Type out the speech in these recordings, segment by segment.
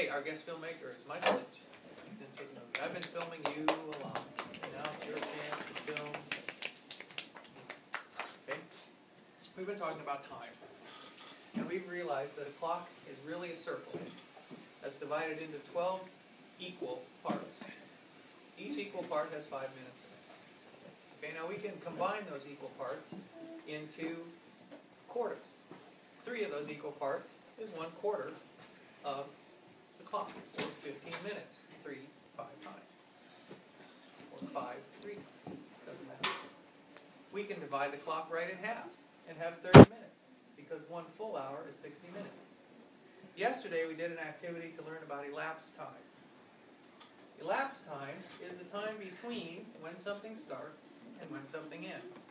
Today, our guest filmmaker is Michael Lynch. I've been filming you a lot. Now it's your chance to film. Okay? We've been talking about time. And we've realized that a clock is really a circle that's divided into twelve equal parts. Each equal part has five minutes in it. Okay, now we can combine those equal parts into quarters. Three of those equal parts is one quarter of clock, or fifteen minutes, three, five times. Or five, three, doesn't matter. We can divide the clock right in half and have thirty minutes, because one full hour is sixty minutes. Yesterday, we did an activity to learn about elapsed time. Elapsed time is the time between when something starts and when something ends.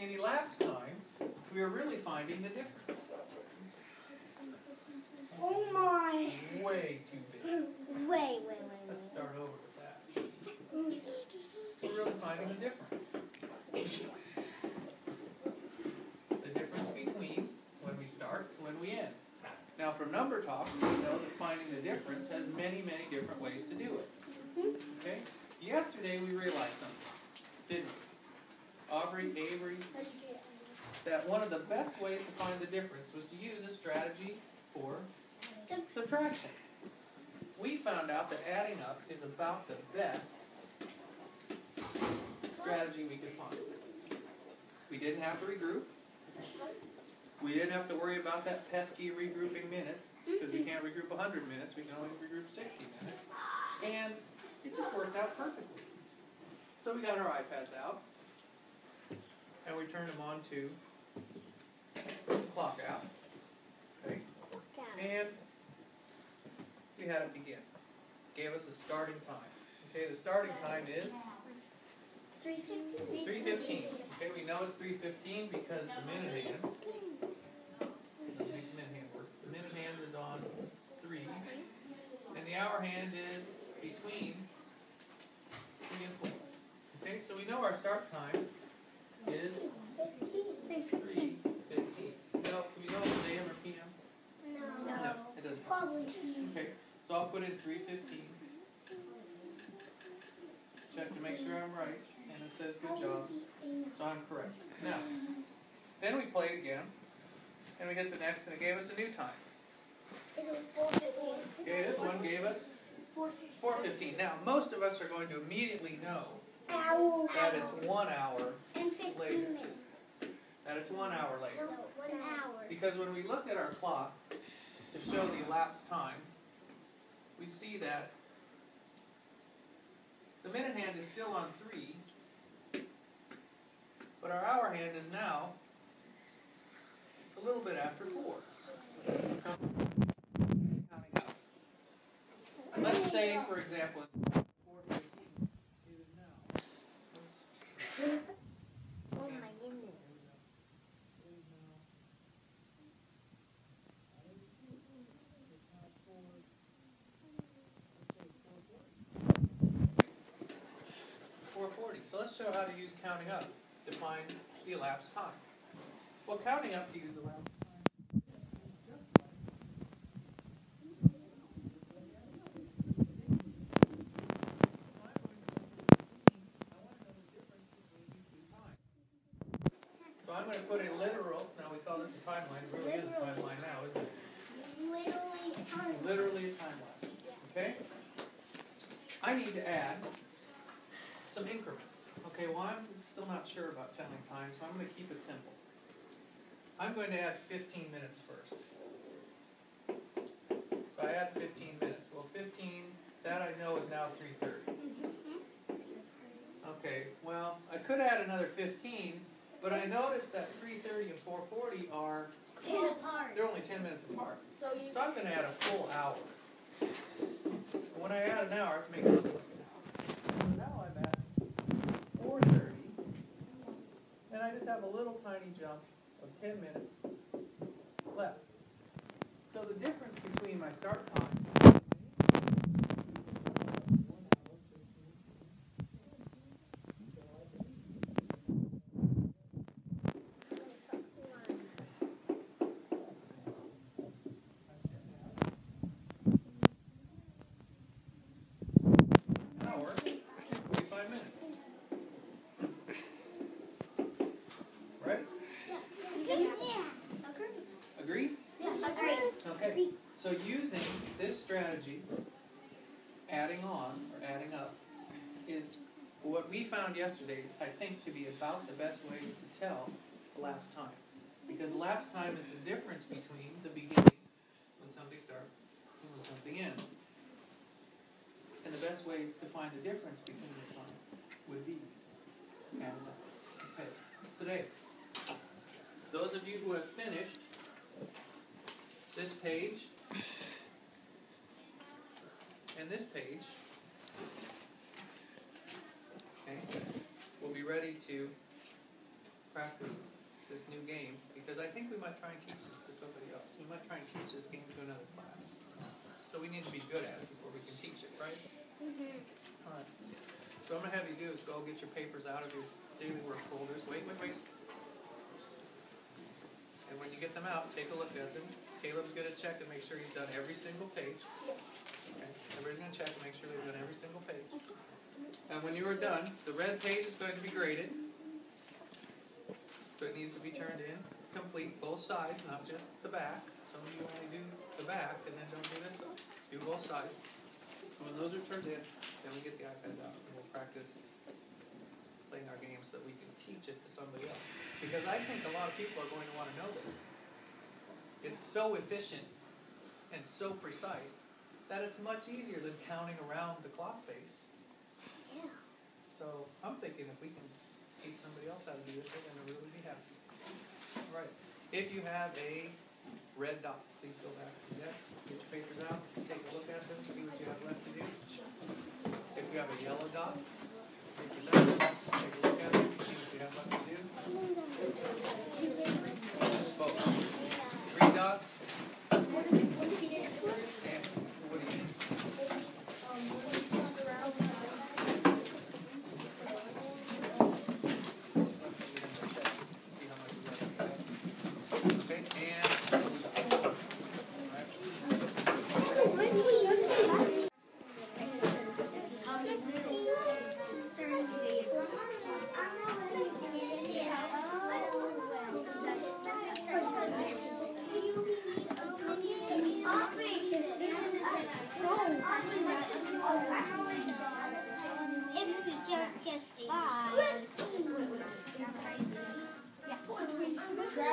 In elapsed time, we are really finding the difference. Oh my! Way too big. Way, way, way. Let's start over with that. We're really finding the difference. The difference between when we start and when we end. Now, from number talk, we know that finding the difference has many, many different ways to do it. Okay? Yesterday, we realized something, didn't we? Aubrey, Avery, that one of the best ways to find the difference was to use a strategy for subtraction. We found out that adding up is about the best strategy we could find. We didn't have to regroup. We didn't have to worry about that pesky regrouping minutes, because we can't regroup hundred minutes, we can only regroup sixty minutes. And it just worked out perfectly. So we got our iPads out, and we turned them on to the clock app. Okay, and we had it begin. Gave us a starting time. Okay, the starting time is Three fifteen. three fifteen. Okay, we know it's three fifteen because the minute hand, make the minute hand work. The minute hand is on three, and the hour hand is between three and four. Okay, so we know our start time is three fifteen. Now, do we know it's AM or PM? No. No, it doesn't. Probably. Okay, so I'll put in three fifteen. Check to make sure I'm right, and it says good job, so I'm correct. Now, then we played again, and we hit the next, and it gave us a new time. It was four fifteen. Okay, this one gave us Four fifteen. four fifteen. Now, most of us are going to immediately know that it's one hour, later. that it's one hour later. Because when we look at our clock to show the elapsed time, we see that the minute hand is still on three, but our hour hand is now a little bit after four. Let's say, for example, it's four fifteen. It is now. Oh my goodness. Four forty. So let's show how to use counting up to find the elapsed time. Well, counting up to use elapsed time. So I'm going to put a literal, now we call this a timeline, it really is a timeline now, isn't it? Literally a ton. Literally a timeline, okay? I need to add some increments. Okay, well, I'm still not sure about telling time, so I'm gonna keep it simple. I'm going to add fifteen minutes first. So I add fifteen minutes. Well, fifteen, that I know is now three thirty. Okay, well, I could add another fifteen, but I noticed that three thirty and four forty are, Ten apart. they're only ten minutes apart. So. So I'm gonna add a full hour. And When I add an hour, I have to make it look like an hour. So now I'm at four thirty, and I just have a little tiny jump of ten minutes left. So the difference between my start time So using this strategy, adding on or adding up, is what we found yesterday, I think, to be about the best way to tell elapsed time. Because elapsed time is the difference between the beginning, when something starts, and when something ends. And the best way to find the difference between the time would be adding up. Okay, today, those of you who have finished this page and this page, okay, will be ready to practice this new game, because I think we might try and teach this to somebody else. We might try and teach this game to another class. So we need to be good at it before we can teach it, right? Mhm. Alright. So what I'm gonna have you do is go get your papers out of your daily work folders. Wait, wait, wait. And when you get them out, take a look at them. Caleb's gonna check and make sure he's done every single page. Okay, everybody's gonna check and make sure they've done every single page. And when you are done, the red page is going to be graded. So it needs to be turned in, complete, both sides, not just the back. Some of you only do the back and then don't do this side. Do both sides. And When those are turned in, then we get the iPads out and we'll practice playing our game so that we can teach it to somebody else. Because I think a lot of people are going to wanna know this. It's so efficient and so precise that it's much easier than counting around the clock face. Yeah. So I'm thinking if we can teach somebody else how to do this, they're gonna really be happy. All right, if you have a red dot, please go back to your desk, get your papers out, take a look at them, see what you have left to do. If you have a yellow dot, out, take a look at them, see what you have left to do. Both. Three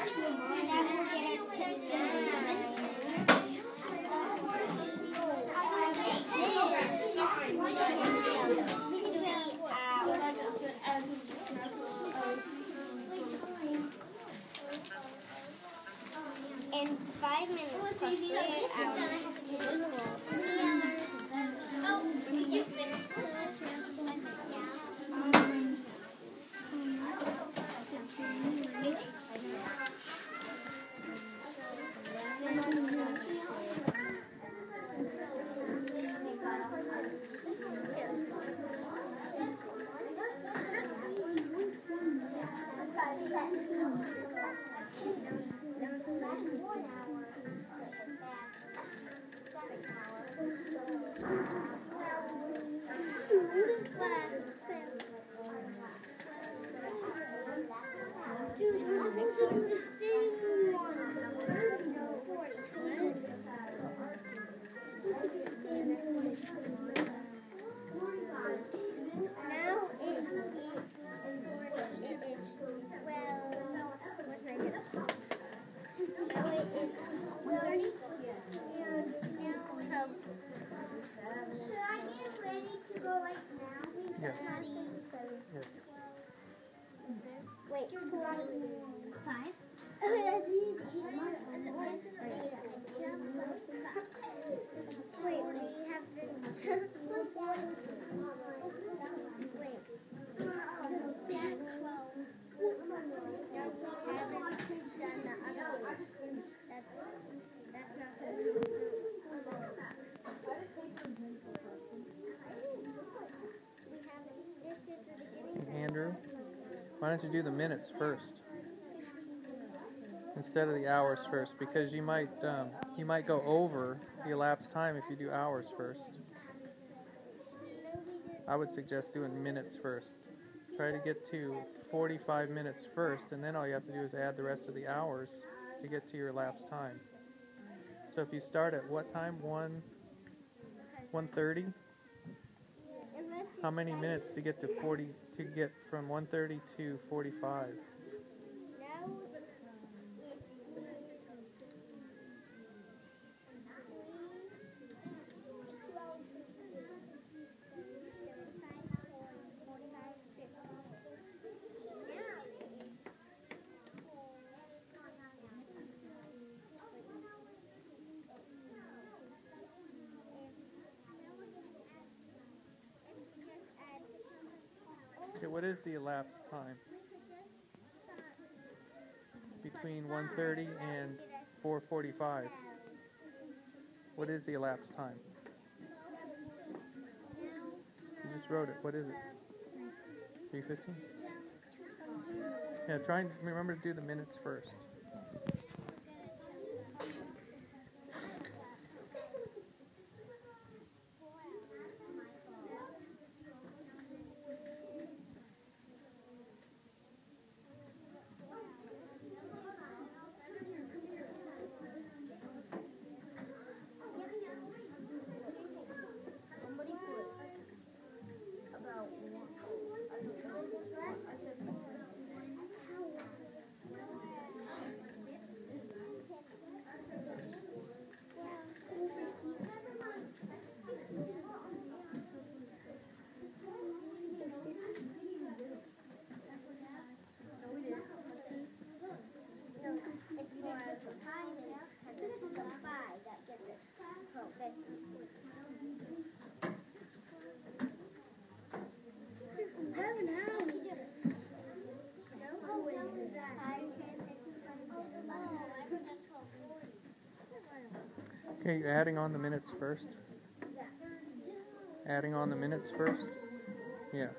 Thank you. Honey, Yes. Wait? Five? Wait, we have. Wait. That's twelve. Now we haven't done the other one. That's, that's not good. We haven't, this is the beginning. Andrew, why don't you do the minutes first instead of the hours first? Because you might um, you might go over the elapsed time if you do hours first. I would suggest doing minutes first. Try to get to 45 minutes first, and then all you have to do is add the rest of the hours to get to your elapsed time. So if you start at what time? One, one thirty. How many minutes to get to forty? to get from 130 to 45. Okay, what is the elapsed time between 1.30 and four forty-five? What is the elapsed time? You just wrote it. What is it? Three fifteen. Yeah, try and remember to do the minutes first. Somebody put about No, it's more of a time and it's a five that gets it. So that's Heaven, Okay, you're adding on the minutes first. Adding on the minutes first. Yeah.